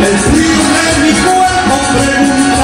El frío en mi cuerpo pregunta.